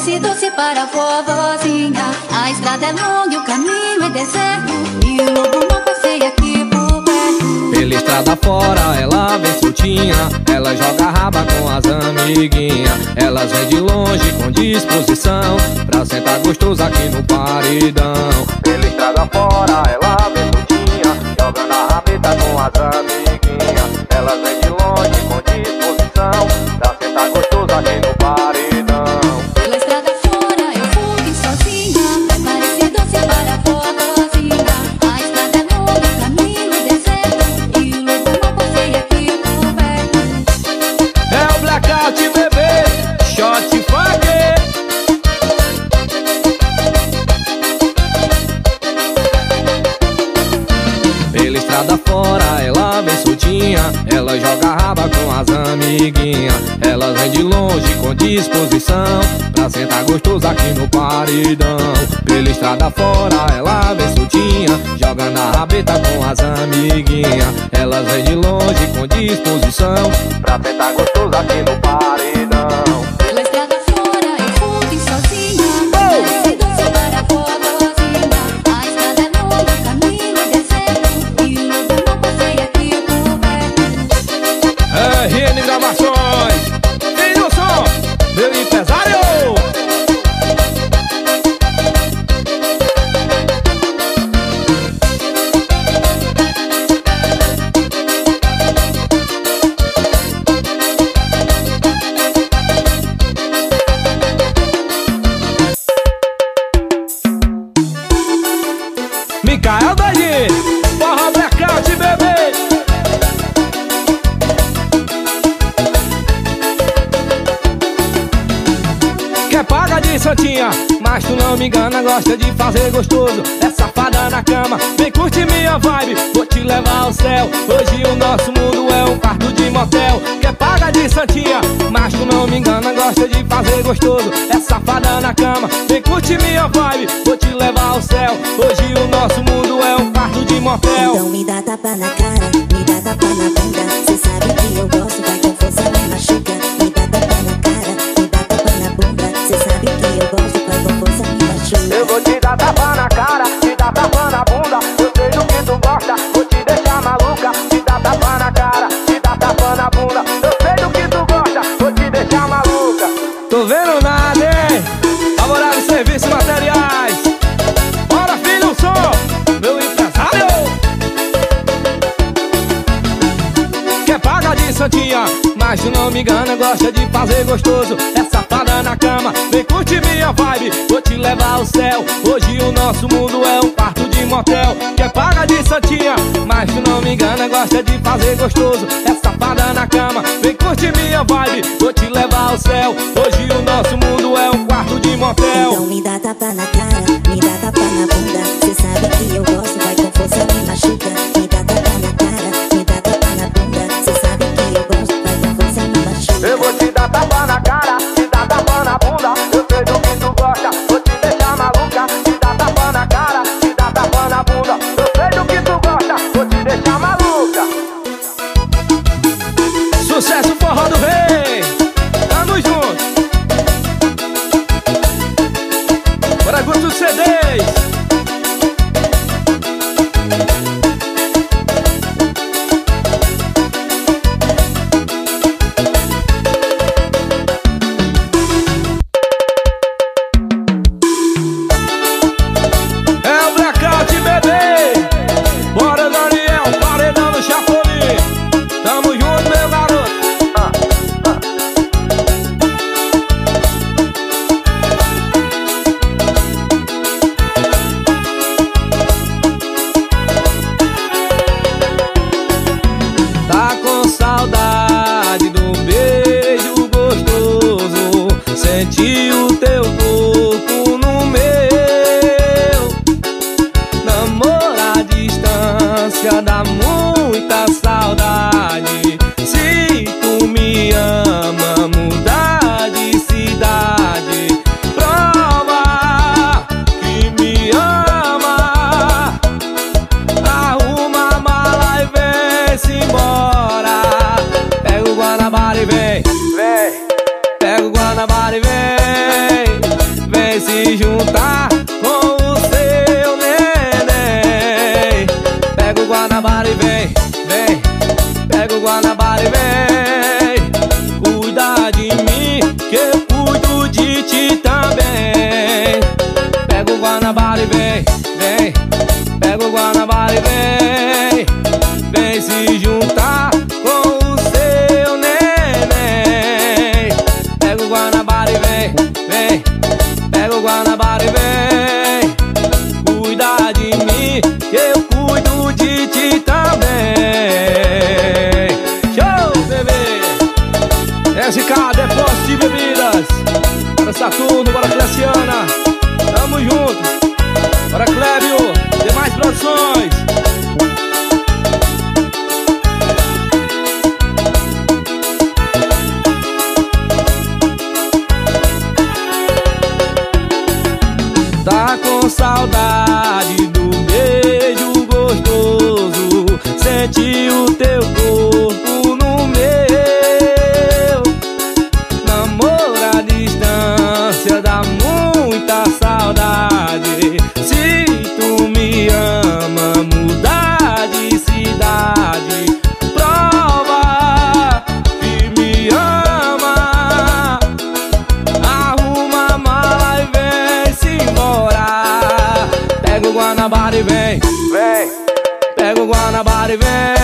esse doce para a vovozinha. A estrada é longa e o caminho é deserto. E o lobo não passei aqui por perto. Pela estrada fora ela vem soltinha. Ela joga raba com as amiguinhas Elas vêm de longe com disposição. Pra sentar gostoso aqui no paredão. Pela estrada fora ela vem soltinha. Jogando a rabeta com as amiguinhas da fora, ela vem soltinha Joga na rabeta com as amiguinhas Elas vêm de longe com disposição Pra tentar gostoso aqui no par não me engana, gosta de fazer gostoso. É safada na cama, vem curte minha vibe. Vou te levar ao céu, hoje o nosso mundo é um quarto de motel Quer é paga de santinha, mas tu não me engana, gosta de fazer gostoso. É safada na cama, vem curte minha vibe. Vou te levar ao céu, hoje o nosso mundo é um quarto de motel. Então me dá tapa na cara, me dá tapa na bunda. Cê sabe que eu gosto gostoso, é safada na cama Vem curte minha vibe, vou te levar ao céu. Hoje o nosso mundo é um quarto de motel Quer é paga de santinha, mas tu não me engana Gosta de fazer gostoso, é safada na cama Vem curte minha vibe, vou te levar ao céu. Hoje o nosso mundo é um quarto de motel. Pega o Guanabara e vem. Guanabara e vem. Vem. Pega o Guanabara e vem.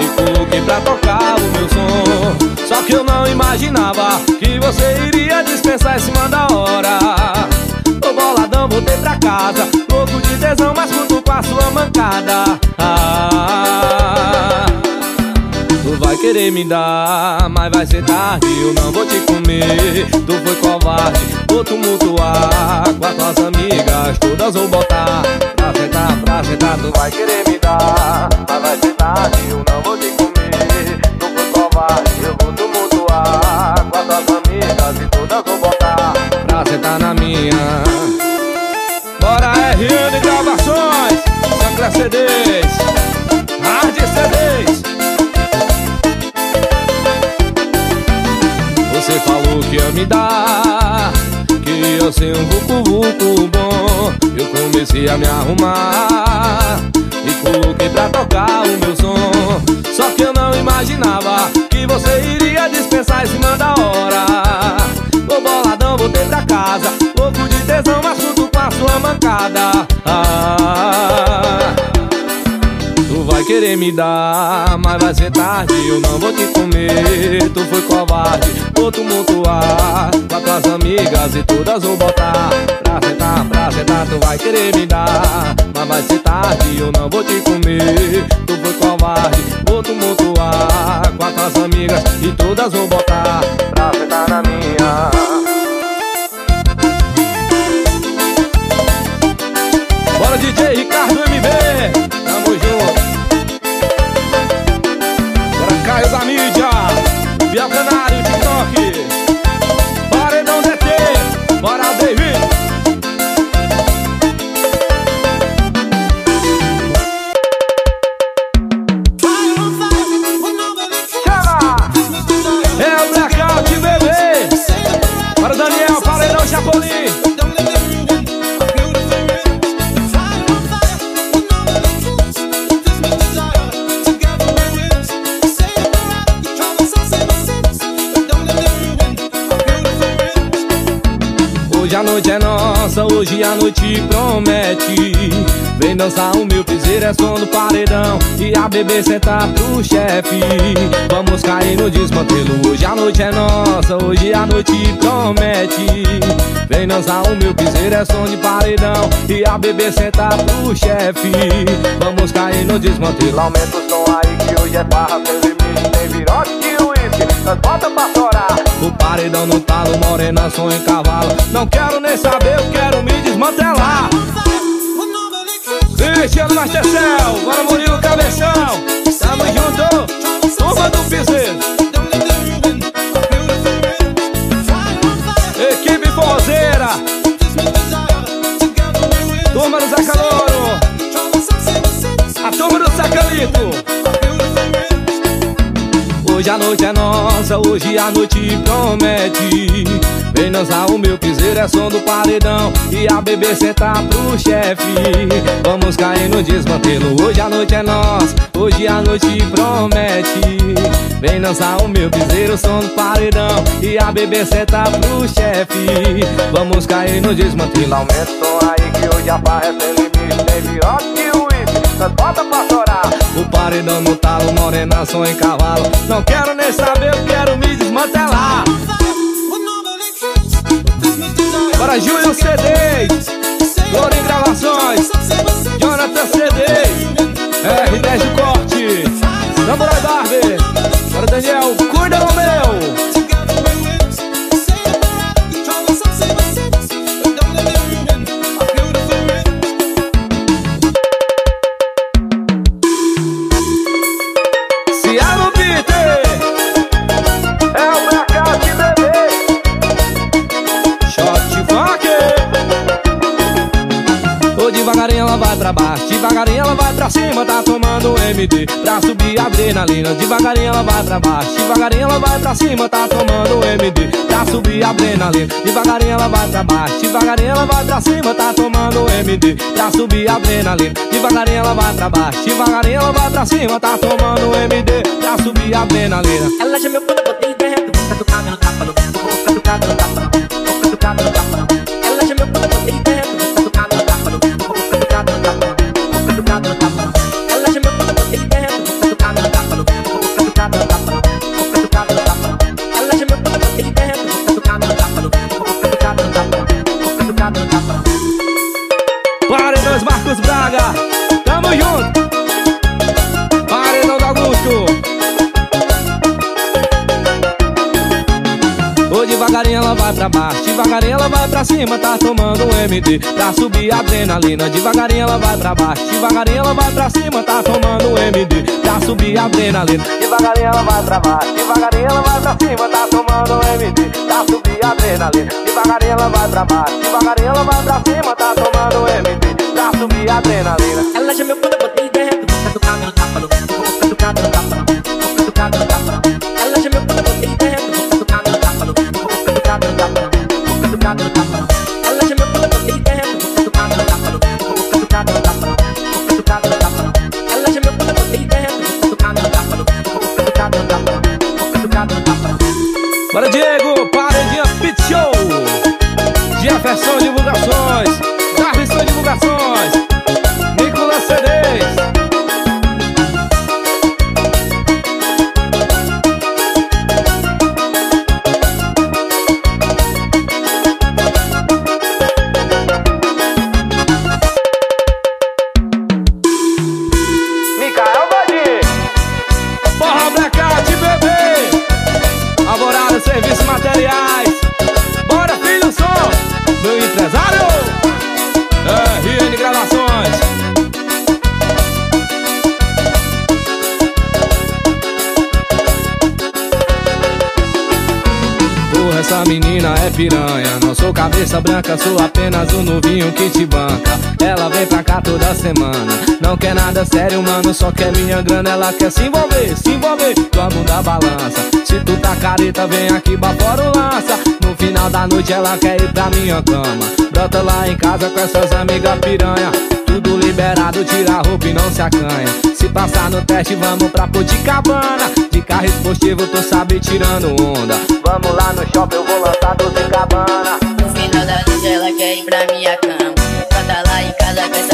E coloquei pra tocar o meu som. Só que eu não imaginava Que você iria dispensar em cima da hora. Tô boladão, voltei pra casa Louco de tesão, mas junto com a sua mancada. Ah, Tu vai querer me dar, mas vai ser tarde Eu não vou te comer, tu foi covarde Vou tumultuar com as tuas amigas Todas vou botar. Pra sentar, pra sentar Tu vai querer mas vai ser tarde Eu não vou te comer, tu foi covarde Eu vou tumultuar. Com as tuas amigas E todas vou botar pra sentar na minha. Bora RN Gravações, Sancler CDs Hard CDs Você falou que ia me dar Que eu ser um vucu vucu bom. Eu comecei a me arrumar imaginava Que você iria dispensar em cima da hora querer me dar, mas vai ser tarde Eu não vou te comer, tu foi covarde Vou tumultuar com as tuas amigas E todas vou botar. Pra sentar, pra sentar Tu vai querer me dar, mas vai ser tarde Eu não vou te comer, tu foi covarde Vou tumultuar com as tuas amigas E todas vou botar noite é nossa, hoje a noite promete. Vem dançar o meu piseiro, é som do paredão E a bebê sentar pro chefe. Vamos cair no desmantelo Hoje a noite é nossa, hoje a noite promete. Vem dançar o meu piseiro, é som de paredão E a bebê sentar pro chefe. Vamos cair no desmantelo. Aumenta o som aí que hoje é barra Tem limite, tem virote e uísque. Nós bota pra chorar O paredão no talo, morena, som em cavalo. Não quero nem saber, eu quero me desmantelar. Cristiano Mastercell, bora Murilo Cabeção. Tamo junto, turma do piseiro noite é nossa, hoje a noite promete. Vem dançar o meu piseiro, é som do paredão. E a bebê sentar pro chefe. Vamos cair no desmantelo Hoje a noite é nossa, hoje a noite promete. Vem dançar o meu piseiro, som do paredão. E a bebê sentar pro chefe. Vamos cair no desmantelo. Aumenta o som aí que hoje a barra é sem limite Tem virote e uísque, nós bota pra paredão no talo, morena, som em cavalo. Não quero nem saber, eu quero me desmantelar. Bora Júlio CDs, Glorinho Gravações, Jonathan CDs, R10 do Corte, Samurai Barbie, Bora Daniel, cuida vai pra baixo. Devagarinho ela vai pra cima Tá tomando MD Pra subir a adrenalina. Devagarinho ela vai pra baixo. Devagarinho ela vai pra cima Tá tomando MD Pra subir a adrenalina. Devagarinho ela vai pra baixo. Devagarinho ela vai pra cima Tá tomando MD Pra subir a adrenalina. Ela já me Devagarinho ela vai pra baixo, devagarinho ela vai pra cima, tá tomando um MD pra subir a adrenalina. Devagarinho ela vai pra baixo, devagarinho ela vai pra cima, tá tomando um MD pra subir a adrenalina. Devagarinho ela vai pra baixo, devagarinho ela vai pra cima, tá tomando um MD pra subir a adrenalina. Devagarinho ela vai pra baixo, devagarinho ela vai pra cima, tá tomando um MD pra subir a adrenalina. Ela já me quando eu botei dentro Vou catucada no Vou Vou வரஜே essa menina é piranha. Não sou cabeça branca, sou apenas um novinho que te banca. Ela vem pra cá toda semana. Não quer nada sério, mano, só quer minha grana. Ela quer se envolver, se envolver Tua bunda balança. Se tu tá careta, vem aqui pra fora o lança No final da noite ela quer ir pra minha cama. Brota lá em casa com essas amigas piranha tudo liberado, tira a roupa e não se acanha. Se passar no teste, vamos pra Puticabana. De carro esportivo, tu sabe tirando onda. Vamos lá no shopping, eu vou lançar 12 cabana No final da noite ela quer ir pra minha cama. Bota lá em casa com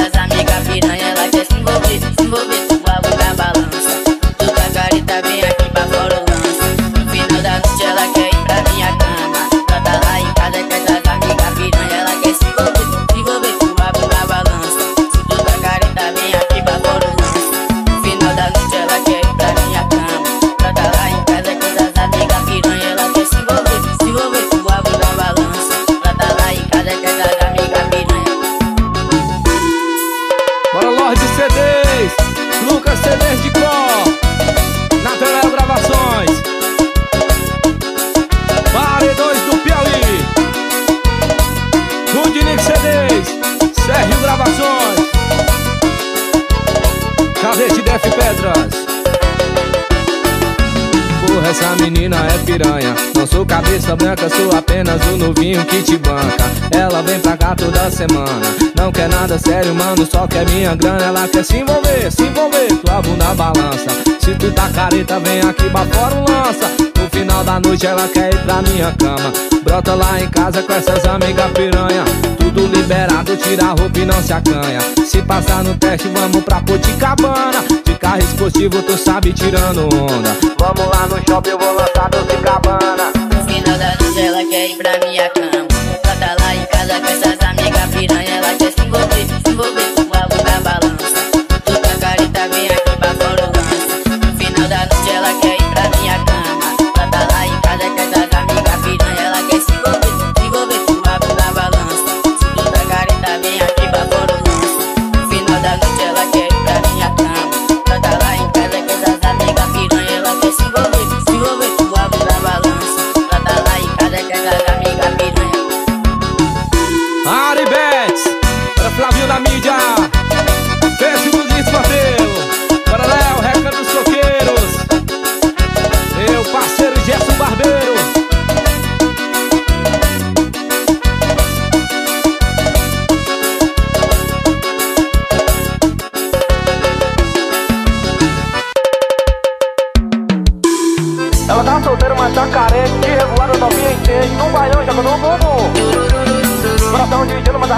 apenas o novinho que te banca. Ela vem pra cá toda semana. Não quer nada sério, mano, só quer minha grana. Ela quer se envolver, se envolver, tua bunda balança. Se tu tá careta, vem aqui pra fora um lança. No final da noite ela quer ir pra minha cama. Brota lá em casa com essas amigas piranha. Tudo liberado, tira a roupa e não se acanha. Se passar no teste, vamos pra Puticabana De carro esportivo, tu sabe, tirando onda. Vamos lá no shopping, eu vou lançar 12 cabana final da noite ela quer ir pra minha cama. Bota lá em casa com essas amigas piranha Ela quer se envolver, se envolver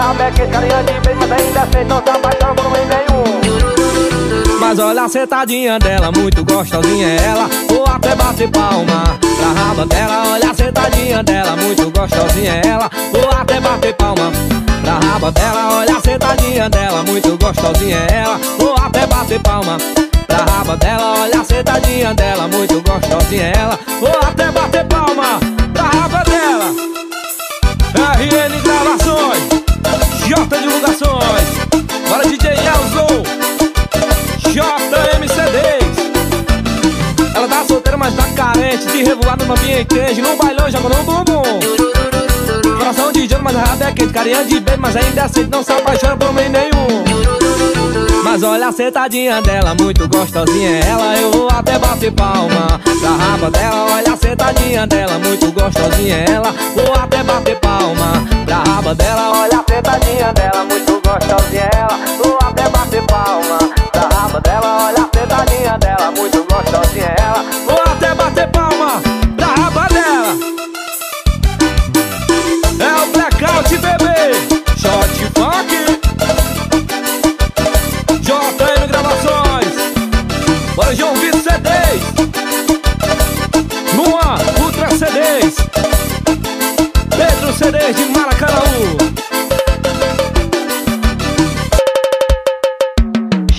rabeca Esse carinha de mas ainda sei Não apaixona quando vem nenhum. Mas olha a sentadinha dela Muito gostosinha é ela. Vou até bater palma Pra raba dela. Olha a sentadinha dela Muito gostosinha é ela. Vou até bater palma Pra raba dela. Olha a sentadinha dela Muito gostosinha é ela. Vou até bater palma Pra raba dela, olha a sentadinha dela Muito gostosinha é ela. Vou até bater palma Pra raba dela. Gravações, J Divulgações, bora DJ Elzo, JMCDs. Ela tá solteira, mas tá carente, de revoada no ambiente no bailão joga no bumbum. Coração de John, mas a raba é quente, carinha de bem, mas ainda assim não se apaixona por mim nenhum. Mas olha a sentadinha dela, muito gostosinha. Ela Eu vou até bater palma. Pra raba dela Olha a sentadinha dela, muito gostosinha. Ela Vou até bater palma. Pra raba dela Olha a sentadinha dela, muito gostosinha. Ela Vou até bater palma. Pra raba dela Olha a sentadinha dela, muito gostosinha. Ela Vou até bater palma Bora João Vitor CDs Nua Ultra CDs Pedro CDs de Maracanaú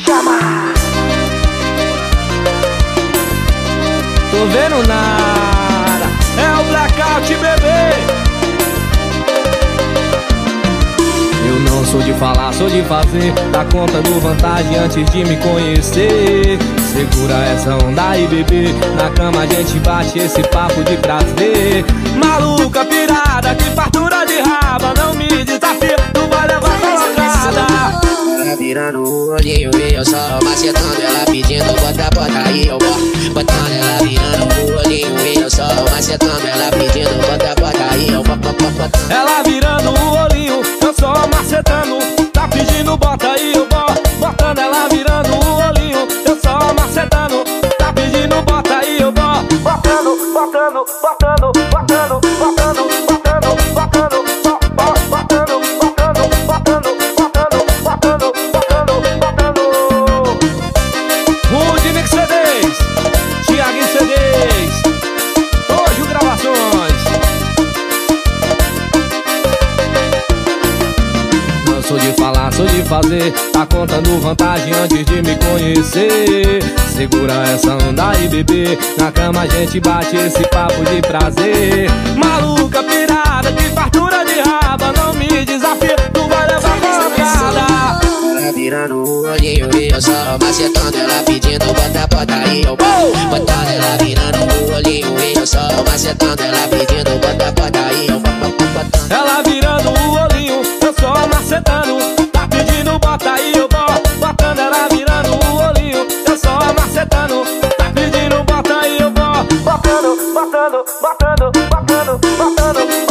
Chama. Tô vendo nada de falar, sou de fazer Dá conta do vantagem antes de me conhecer. Segura essa onda aí, bebê Na cama a gente bate esse papo de prazer. Maluca, pirada, que fartura de raba Não me desafia, tu vai levar colocada. Ela virando o olhinho e eu só macetando Ela pedindo bota, bota aí eu boto Botando ela virando o olhinho e eu só macetando Ela pedindo bota, bota aí eu boto botando Ela virando o olhinho, eu só macetando beber. Na cama a gente bate esse papo de prazer. Maluca, pirada, de fartura de raba. Não me desafia, tu vai levar pancada. Ela virando o olhinho e eu só macetando ela pedindo bota, bota aí eu vou Botando ela virando o olhinho e eu só macetando ela pedindo bota, bota aí eu vou Ela virando o olhinho, eu só macetando Tá pedindo bota aí eu vou Botando ela virando o olhinho, eu só macetando batendo, batendo, batendo, batendo, batendo.